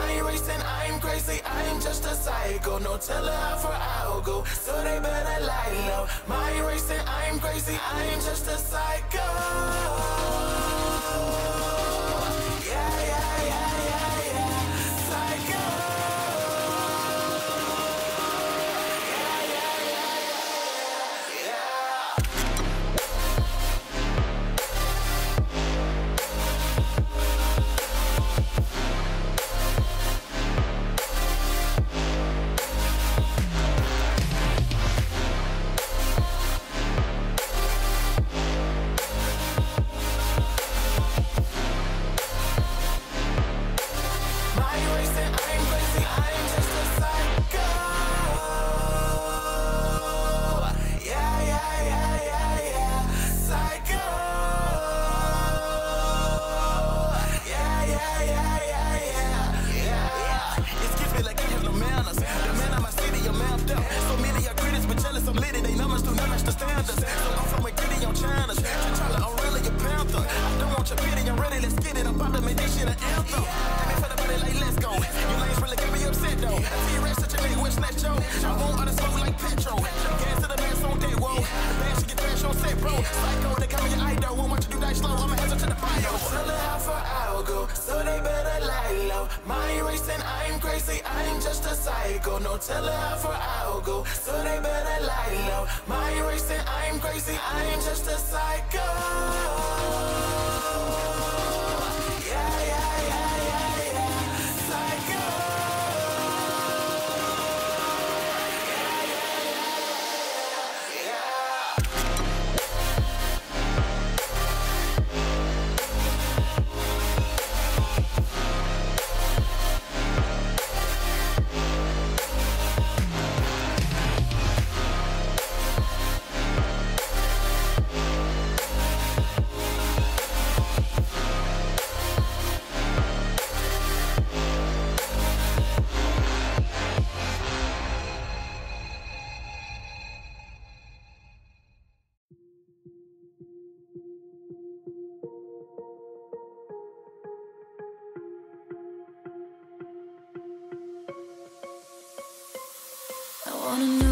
mind racing, I'm crazy, I'm just a psycho. No telling how far I'll go, so they better lie low. Mind racing, I'm crazy, I'm just a psycho. go, so they better lie low. My racing, I'm crazy, I'm just a psycho. No telling how far I'll go, so they better lie low. My racing, I'm crazy, I'm just a psycho. wanna know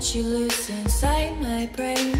that you lose inside my brain.